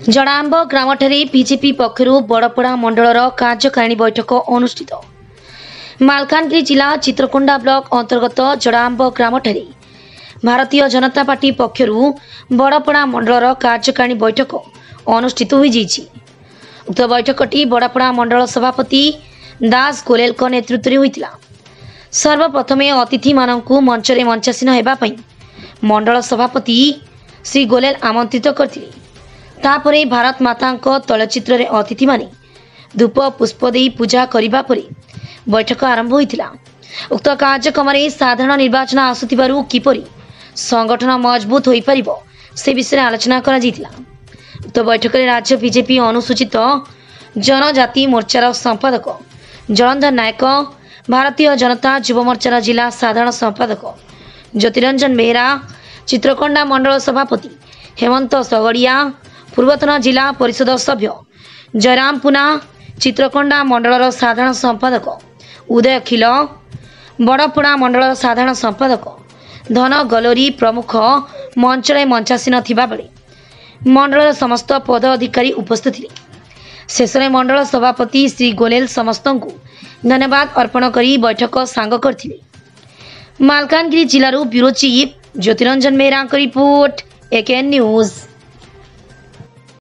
ଜଣାମ୍ବ ଗ୍ରାମଠାରେ ବିଜେପି ପକ୍ଷରୁ ବଡ଼ପଡ଼ା ମଣ୍ଡଳର କାର୍ଯ୍ୟକାରିଣୀ ବୈଠକ ଅନୁଷ୍ଠିତ। ମାଲକାନଗିରି ଜିଲ୍ଲା ଚିତ୍ରକୋଣ୍ଡା ବ୍ଲକ ଅନ୍ତର୍ଗତ ଜଡ଼ାମ୍ବ ଗ୍ରାମଠାରେ ଭାରତୀୟ ଜନତା ପାର୍ଟି ପକ୍ଷରୁ ବଡ଼ପଡ଼ା ମଣ୍ଡଳର କାର୍ଯ୍ୟକାରିଣୀ ବୈଠକ ଅନୁଷ୍ଠିତ ହୋଇଯାଇଛି। ଉକ୍ତ ବୈଠକଟି ବଡ଼ପଡ଼ା ମଣ୍ଡଳ ସଭାପତି ଦାସ ଗୋଲେଲଙ୍କ ନେତୃତ୍ୱରେ ହୋଇଥିଲା। ସର୍ବପ୍ରଥମେ ଅତିଥିମାନଙ୍କୁ ମଞ୍ଚରେ ମଞ୍ଚାସୀନ ହେବା ପାଇଁ ମଣ୍ଡଳ ସଭାପତି ଶ୍ରୀ ଗୋଲେଲ ଆମନ୍ତ୍ରିତ କରିଥିଲେ। ତାପରେ ଭାରତ ମାତାଙ୍କ ତୈଳଚିତ୍ରରେ ଅତିଥିମାନେ ଧୂପ ପୁଷ୍ପ ଦେଇ ପୂଜା କରିବା ପରେ ବୈଠକ ଆରମ୍ଭ ହୋଇଥିଲା। ଉକ୍ତ କାର୍ଯ୍ୟକ୍ରମରେ ସାଧାରଣ ନିର୍ବାଚନ ଆସୁଥିବାରୁ କିପରି ସଂଗଠନ ମଜବୁତ ହୋଇପାରିବ ସେ ବିଷୟରେ ଆଲୋଚନା କରାଯାଇଥିଲା। ଉକ୍ତ ବୈଠକରେ ରାଜ୍ୟ ବିଜେପି ଅନୁସୂଚିତ ଜନଜାତି ମୋର୍ଚ୍ଚାର ସମ୍ପାଦକ ଜଳନ୍ଧର ନାୟକ ଭାରତୀୟ ଜନତା ଯୁବ ମୋର୍ଚ୍ଚାର ଜିଲ୍ଲା ସାଧାରଣ ସମ୍ପାଦକ ଜ୍ୟୋତିରଞ୍ଜନ ବେହେରା ଚିତ୍ରକୋଣ୍ଡା ମଣ୍ଡଳ ସଭାପତି ହେମନ୍ତ ସଗଡ଼ିଆ ପୂର୍ବତନ ଜିଲ୍ଲା ପରିଷଦ ସଭ୍ୟ ଜୟରାମ ପୁନା ଚିତ୍ରକୋଣ୍ଡା ମଣ୍ଡଳର ସାଧାରଣ ସମ୍ପାଦକ ଉଦୟ ଖିଲ ବଡ଼ପଡ଼ା ମଣ୍ଡଳର ସାଧାରଣ ସମ୍ପାଦକ ଧନ ଗଲୋରି ପ୍ରମୁଖ ମଞ୍ଚରେ ମଞ୍ଚାସୀନ ଥିବାବେଳେ ମଣ୍ଡଳର ସମସ୍ତ ପଦ ଅଧିକାରୀ ଉପସ୍ଥିତ ଥିଲେ। ଶେଷରେ ମଣ୍ଡଳ ସଭାପତି ଶ୍ରୀ ଗୋଲେଲ ସମସ୍ତଙ୍କୁ ଧନ୍ୟବାଦ ଅର୍ପଣ କରି ବୈଠକ ସାଙ୍ଗ କରିଥିଲେ। ମାଲକାନଗିରି ଜିଲ୍ଲାରୁ ବ୍ୟୁରୋ ଚିଫ୍ ଜ୍ୟୋତିରଞ୍ଜନ ବେହେରାଙ୍କ ରିପୋର୍ଟ ଏକେଏନ୍ ନ୍ୟୁଜ୍।